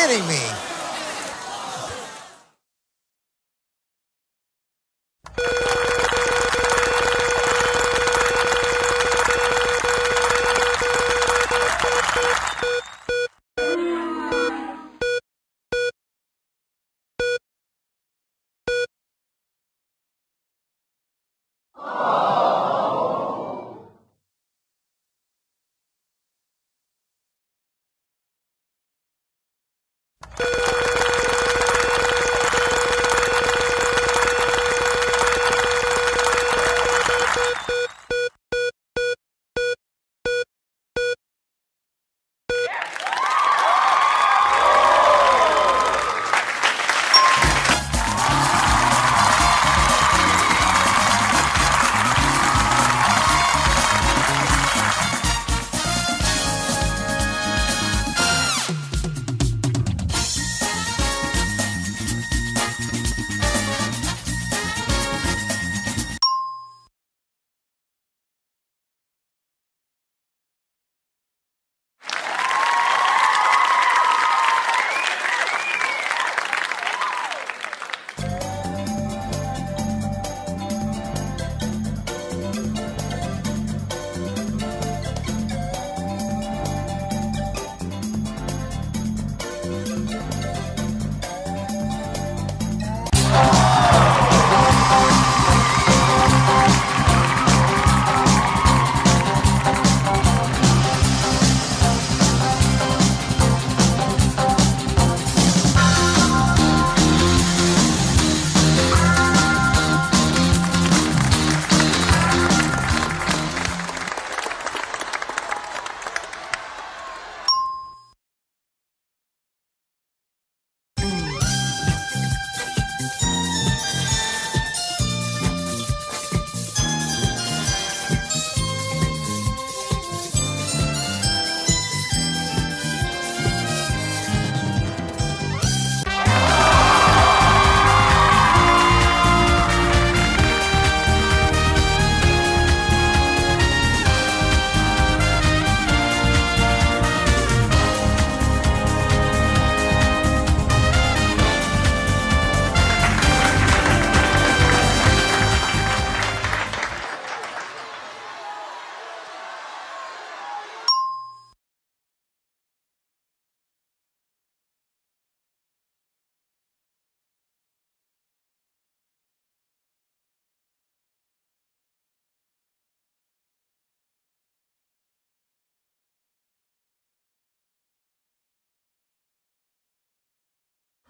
kidding me.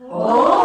오!